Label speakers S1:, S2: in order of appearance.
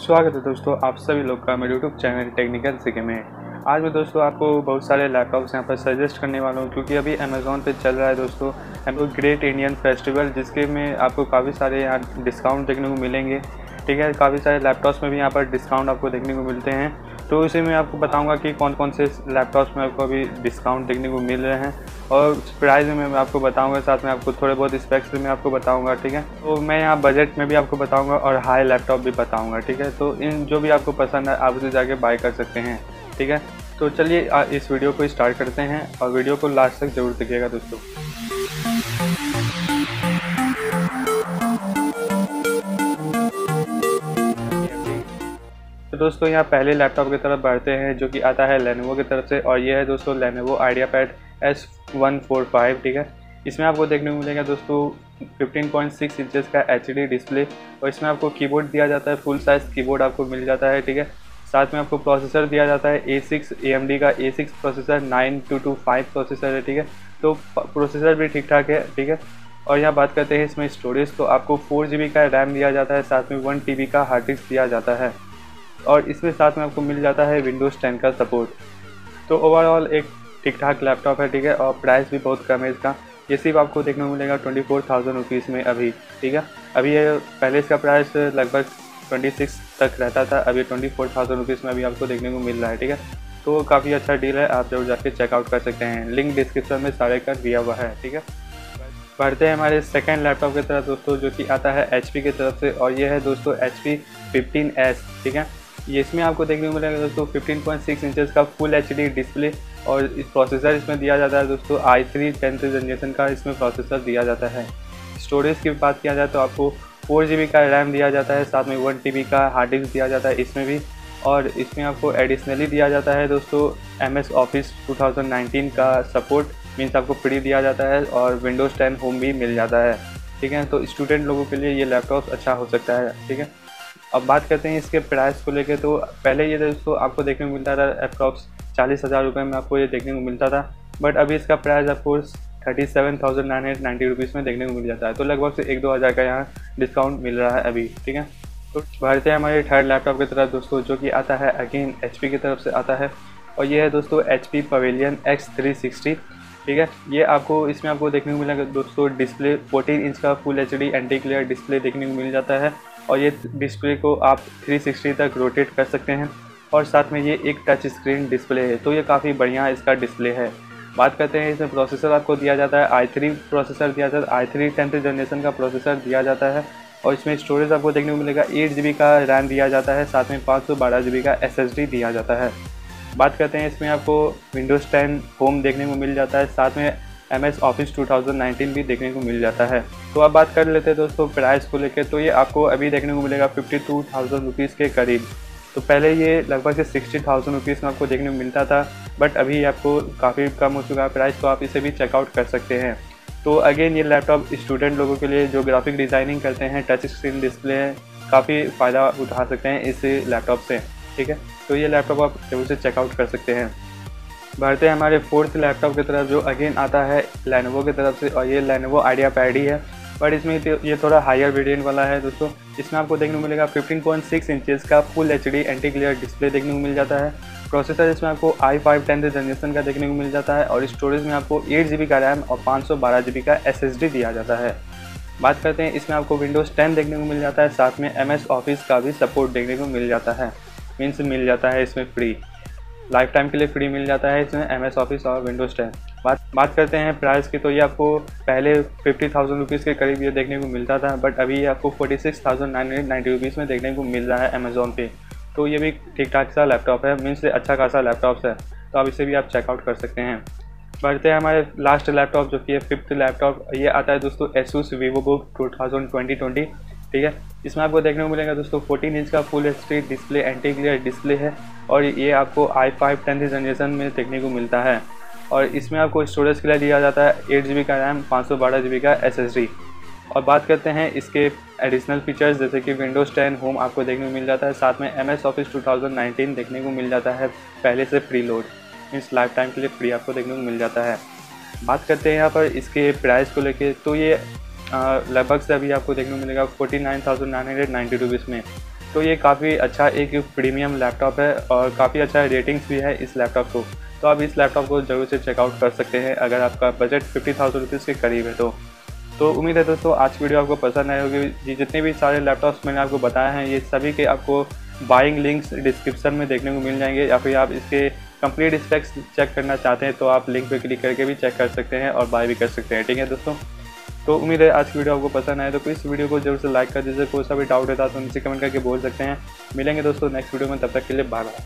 S1: स्वागत है दोस्तों आप सभी लोग का मेरे यूट्यूब चैनल टेक्निकल सीखे में। आज मैं दोस्तों आपको बहुत सारे लैपटॉप्स यहाँ पर सजेस्ट करने वाला हूँ, क्योंकि अभी अमेज़ोन पे चल रहा है दोस्तों। ग्रेट इंडियन फेस्टिवल जिसके में आपको काफ़ी सारे यहाँ डिस्काउंट देखने को मिलेंगे। ठीक है, काफ़ी सारे लैपटॉप्स में भी यहाँ पर डिस्काउंट आपको देखने को मिलते हैं। तो इसी में आपको बताऊँगा कि कौन कौन से लैपटॉप्स में आपको अभी डिस्काउंट देखने को मिल रहे हैं। और प्राइस में मैं आपको बताऊँगा, साथ में आपको थोड़े बहुत स्पेक्स भी मैं आपको बताऊँगा, ठीक है? तो मैं यहाँ बजट में भी आपको बताऊँगा और हाई लैपटॉप भी बताऊँगा, ठीक है? तो इन जो भी आपको पसंद है, आप उसे जाके बाय कर सकते हैं, ठीक है? तो चलिए इस वीडियो को स्टार्ट करते हैं और वीडियो को लास्ट तक ज़रूर देखिएगा दोस्तों। दोस्तों, यहाँ पहले लैपटॉप की तरफ़ बढ़ते हैं, जो कि आता है लेनोवो की तरफ़ से, और ये है दोस्तों Lenovo idea pad S one four five ठीक है? इसमें आपको देखने को मिलेगा दोस्तों 15.6 इंचेस का एचडी डिस्प्ले और इसमें आपको कीबोर्ड दिया जाता है फुल साइज़ कीबोर्ड आपको मिल जाता है, ठीक है? साथ में आपको प्रोसेसर दिया जाता है ए सिक्स का A six processor nine two two five processor है, ठीक है? तो प्रोसेसर भी ठीक ठाक है, ठीक है? और यहाँ बात करते हैं इसमें स्टोरेज तो आपको फोर जी का रैम दिया जाता है, साथ में वन टी का हार्ड डिस्क दिया जाता है। और इसमें साथ में आपको मिल जाता है विंडोज़ टेन का सपोर्ट तो ओवरऑल एक ठीक ठाक लैपटॉप है, ठीक है? और प्राइस भी बहुत कम है इसका। ये सिर्फ़ आपको देखने को मिलेगा ट्वेंटी फोर थाउज़ेंड रुपीज़ में अभी, ठीक है? अभी ये पहले इसका प्राइस लगभग ट्वेंटी सिक्स तक रहता था, अभी ट्वेंटी फोर थाउज़ेंड रुपीज़ में अभी आपको देखने को मिल रहा है, ठीक है? तो काफ़ी अच्छा डील है, आप ज़रूर जाके चेकआउट कर सकते हैं। लिंक डिस्क्रिप्शन में सारे का दिया हुआ है, ठीक है? बढ़ते हैं हमारे सेकेंड लैपटॉप की तरफ़ दोस्तों, जो कि आता है एचपी की तरफ़ से, और ये है दोस्तों एच पी फिफ्टीन ठीक है? इसमें आपको देखने को मिलेगा दोस्तों 15.6 इंचेस का फुल एचडी डिस्प्ले और इस प्रोसेसर इसमें दिया जाता है दोस्तों आई थ्री टेंथ जनरेशन का इसमें प्रोसेसर दिया जाता है। स्टोरेज की बात किया जाए तो आपको फोर जी का रैम दिया जाता है, साथ में वन टी का हार्ड डिस्क दिया जाता है इसमें भी। और इसमें आपको एडिशनली दिया जाता है दोस्तों एम एस ऑफ़िस टू का सपोर्ट मीन्स आपको फ्री दिया जाता है और विंडोज़ टेन होम भी मिल जाता है। ठीक है तो स्टूडेंट लोगों के लिए ये लैपटॉप अच्छा हो सकता है। ठीक है अब बात करते हैं इसके प्राइस को लेकर तो पहले ये दोस्तों आपको देखने को मिलता था अप्रॉक्स चालीस हज़ार रुपये में आपको ये देखने को मिलता था बट अभी इसका प्राइस आपको thirty seven thousand nine hundred ninety rupees में देखने को मिल जाता है। तो लगभग से एक दो हज़ार का यहाँ डिस्काउंट मिल रहा है अभी, ठीक है? तो बढ़ते हैं हमारे थर्ड लैपटॉप की तरफ़ दोस्तों, जो कि आता है अगेन एचपी की तरफ़ से आता है, और ये है दोस्तों H P pavilion X three sixty ठीक है? ये आपको, इसमें आपको देखने को मिलेगा दोस्तों डिस्प्ले 14 इंच का full H D anti glare display देखने को मिल जाता है। और ये डिस्प्ले को आप 360 तक रोटेट कर सकते हैं और साथ में ये एक टच स्क्रीन डिस्प्ले है। तो ये काफ़ी बढ़िया इसका डिस्प्ले है। बात करते हैं इसमें प्रोसेसर आपको दिया जाता है। आई थ्री प्रोसेसर दिया जाता है। आई थ्री टेंथ जनरेशन का प्रोसेसर दिया जाता है और इसमें स्टोरेज आपको देखने को मिलेगा। एट जी का रैम दिया जाता है। साथ में पाँच सौ बारह जी का SSD दिया जाता है। बात करते हैं इसमें आपको विंडोज़ टेन होम देखने को मिल जाता है। साथ में एम एस ऑफ़िस टू भी देखने को मिल जाता है। तो अब बात कर लेते हैं दोस्तों प्राइस को लेकर तो ये आपको अभी देखने को मिलेगा फिफ्टी टू थाउज़ेंड रुपीज़ के करीब। तो पहले ये लगभग से सिक्सटी थाउज़ेंड रुपीज़ में आपको देखने को मिलता था बट अभी आपको काफ़ी कम हो चुका है प्राइस तो आप इसे भी चेकआउट कर सकते हैं। तो अगेन ये लैपटॉप स्टूडेंट लोगों के लिए जो ग्राफिक डिज़ाइनिंग करते हैं टच स्क्रीन डिस्प्ले है काफ़ी फ़ायदा उठा सकते हैं इस लैपटॉप से। ठीक है? तो ये लैपटॉप आप ज़रूर से चेकआउट कर सकते हैं। बढ़ते हैं हमारे फोर्थ लैपटॉप की तरफ़, जो अगेन आता है लेनोवो की तरफ़ से, और ये लेनोवो आइडिया पैड ही है। बट इसमें ये थोड़ा हायर वेरिएंट वाला है दोस्तों। इसमें आपको देखने को मिलेगा 15.6 इंचेस का full H D anti glare display देखने को मिल जाता है। प्रोसेसर इसमें आपको आई फाइव टेंथ जनरेशन का देखने को मिल जाता है, और स्टोरेज में आपको एट जी का रैम और पाँच सौ बारह जी का एसएसडी दिया जाता है। बात करते हैं, इसमें आपको विंडोज़ टेन देखने को मिल जाता है, साथ में एम एस ऑफ़िस का भी सपोर्ट देखने को मिल जाता है। मीन्स मिल जाता है इसमें फ्री लाइफ टाइम के लिए फ्री मिल जाता है, इसमें एम एस ऑफ़िस और विंडोज़ टेन बात बात करते हैं प्राइस की तो ये आपको पहले फिफ्टी थाउज़ेंड रुपीज़ के करीब ये देखने को मिलता था बट अभी ये आपको forty six thousand nine hundred ninety rupees में देखने को मिल रहा है अमेज़ोन पे। तो ये भी ठीक ठाक सा लैपटॉप है, मीन्स अच्छा खासा लैपटॉप है। तो आप इसे भी आप चेकआउट कर सकते हैं। बढ़ते हैं हमारे लास्ट लैपटॉप जो कि है फिफ्थ लैपटॉप ये आता है दोस्तों Asus Vivo book two thousand twenty twenty ठीक है? इसमें आपको देखने को मिलेगा दोस्तों 14 इंच का full H display anti glare display है। और ये आपको आई फाइव टेंथ जनरेशन में देखने को मिलता है। और इसमें आपको स्टोरेज के लिए दिया जाता है एट जी का रैम पाँच सौ बारह जी का एस और बात करते हैं इसके एडिशनल फीचर्स जैसे कि विंडोज़ 10 होम आपको देखने को मिल जाता है। साथ में एम एस ऑफ़िस टू देखने को मिल जाता है पहले से free load means lifetime के लिए फ्री आपको देखने को मिल जाता है। बात करते हैं यहाँ पर इसके प्राइस को लेके तो ये लगभग से अभी आपको देखने को मिलेगा forty nine thousand nine hundred ninety rupees में। तो ये काफ़ी अच्छा एक प्रीमियम लैपटॉप है और काफ़ी अच्छा रेटिंग्स भी है इस लैपटॉप को। तो आप इस लैपटॉप को ज़रूर से चेकआउट कर सकते हैं अगर आपका बजट फिफ्टी थाउज़ेंड रुपीज़ के करीब है तो। तो उम्मीद है दोस्तों, आज की वीडियो आपको पसंद आए होगी। जितने भी सारे लैपटॉप्स मैंने आपको बताया हैं, ये सभी के आपको बाइंग लिंक्स डिस्क्रिप्शन में देखने को मिल जाएँगे या फिर आप इसके कंप्लीट स्पेक्स चेक करना चाहते हैं तो आप लिंक पे क्लिक करके भी चेक कर सकते हैं और बाय भी कर सकते हैं। ठीक है दोस्तों? तो उम्मीद है आज की वीडियो आपको पसंद आए तो इस वीडियो को ज़रूर से लाइक कर दीजिए। कोई सा भी डाउट है तो नीचे कमेंट करके बोल सकते हैं। मिलेंगे दोस्तों नेक्स्ट वीडियो में, तब तक के लिए बाय बाय